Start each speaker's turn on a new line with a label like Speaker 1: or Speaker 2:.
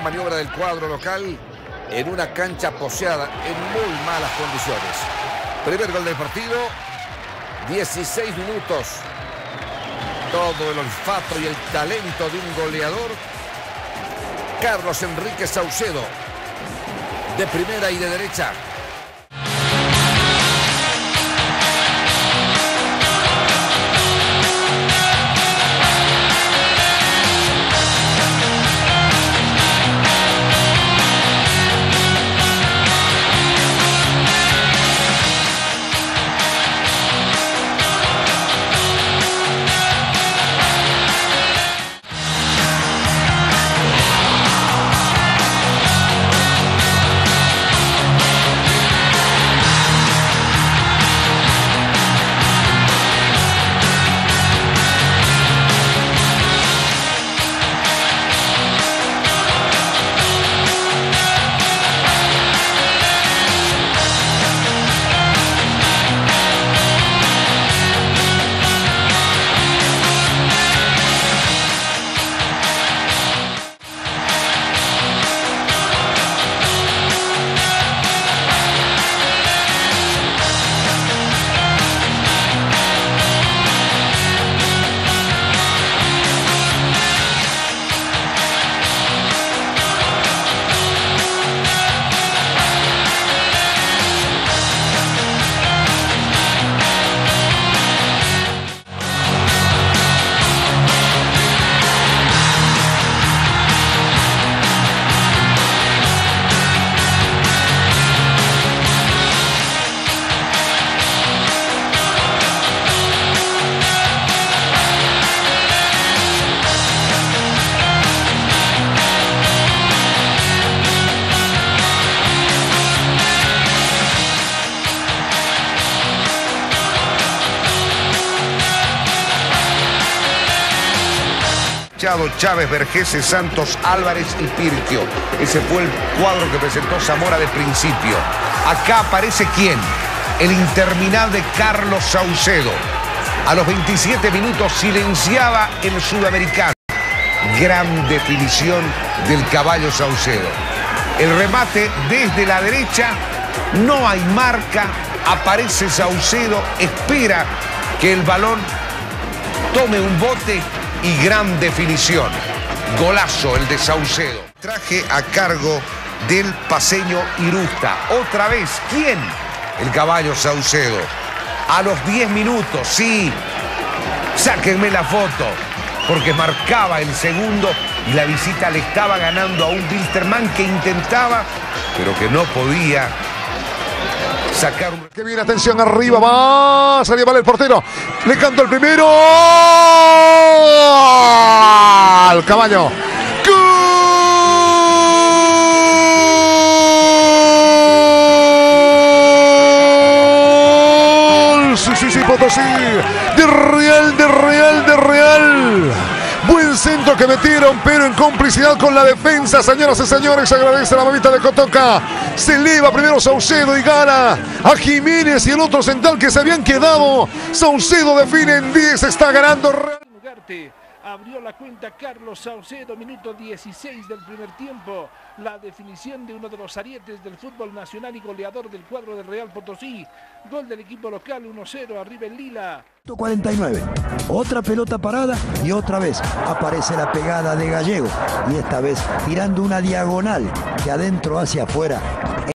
Speaker 1: maniobra del cuadro local en una cancha poseada en muy malas condiciones. Primer gol del partido, 16 minutos. Todo el olfato y el talento de un goleador. Carlos Enrique Saucedo, de primera y de derecha.
Speaker 2: Chávez, Vergese, Santos, Álvarez y Pirquio. Ese fue el cuadro que presentó Zamora de principio. Acá aparece quién? El interminable Carlos Saucedo. A los 27 minutos silenciaba el sudamericano. Gran definición del caballo Saucedo. El remate desde la derecha, no hay marca, aparece Saucedo, espera que el balón tome un bote y gran definición. Golazo el de Saucedo. Traje a cargo del paseño Irusta. Otra vez, ¿quién? El caballo Saucedo. A los 10 minutos, sí. Sáquenme la foto. Porque marcaba el segundo y la visita le estaba ganando a un Wilterman que intentaba, pero que no podía sacar un...
Speaker 3: Que viene, atención, arriba, va, salía mal el portero, le canta el primero, al caballo, ¡Gol! Sí, sí, sí, Potosí, de Real, de Real, de Real. Buen centro que metieron, pero en complicidad con la defensa. Señoras y señores, agradece la mamita de Cotoca. Se eleva primero Saucedo y gana a Jiménez y el otro central que se habían quedado. Saucedo define en 10, está ganando.
Speaker 4: Abrió la cuenta Carlos Saucedo, minuto 16 del primer tiempo. La definición de uno de los arietes del fútbol nacional y goleador del cuadro del Real Potosí. Gol del equipo local 1-0, arriba en Lila.
Speaker 5: 49. Otra pelota parada y otra vez aparece la pegada de Gallego. Y esta vez tirando una diagonal que adentro hacia afuera